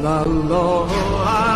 la la.